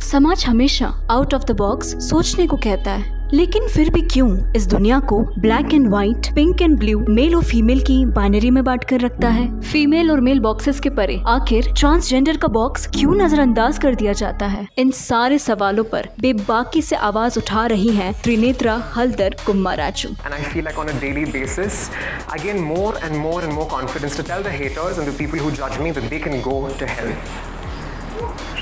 समाज हमेशा out of the box सोचने को कहता है। लेकिन फिर भी क्यों इस दुनिया को black and white pink and blue male और फीमेल की बाइनरी में बांट कर रखता है? फीमेल और मेल बॉक्सेस के परे आखिर ट्रांसजेंडर का बॉक्स क्यों नजरअंदाज कर दिया जाता है? इन सारे सवालों पर बेबाकी से आवाज़ उठा रही हैं Trinetra Haldar Kummaraju And I feel like on a daily basis,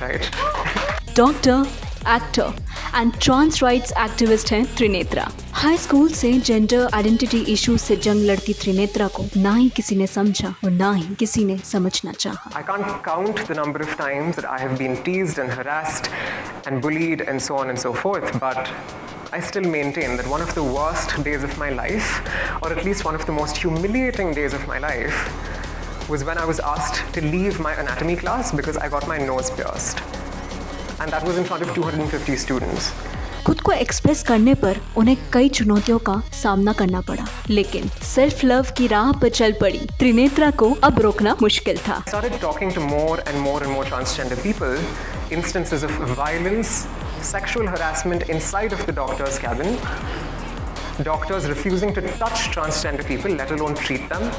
I? Doctor actor and trans rights activist हैं त्रिनेत्रा हाई स्कूल से जेंडर आइडेंटिटी इश्यूज़ से जंग लड़ती त्रिनेत्रा को ना ही किसी ने समझा और ना ही किसी ने समझना चाहा I can't count the number of times that I have been teased and harassed and bullied and so on and so forth, but I still maintain that one of the worst days of my life, or at least one of the most humiliating days of my life, was when I was asked to leave my anatomy class because I got my nose pierced. And that was in front of 250 students. खुद को express करने पर उन्हें कई चुनौतियों का सामना करना पड़ा लेकिन सेल्फ लव की राह पर चल पड़ी त्रिनेत्रा को अब रोकना मुश्किल था I started talking to more and more and more transgender people, instances of violence, sexual harassment inside of the doctor's cabin, doctors refusing to touch transgender people, let alone treat them.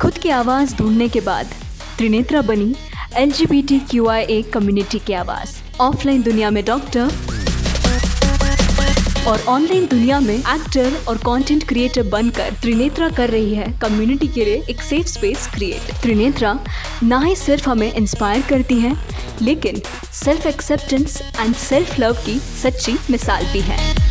खुद की आवाज़ ढूँढने के बाद त्रिनेत्रा बनी एक community की आवाज़ ऑफलाइन दुनिया में डॉक्टर और ऑनलाइन दुनिया में एक्टर और कंटेंट क्रिएटर बनकर त्रिनेत्रा कर रही है। कम्युनिटी के लिए एक सेफ़ स्पेस क्रिएट त्रिनेत्रा ना ही सिर्फ़ हमें इंस्पायर करती है, लेकिन self acceptance and self love की सच्ची मिसाल भी है।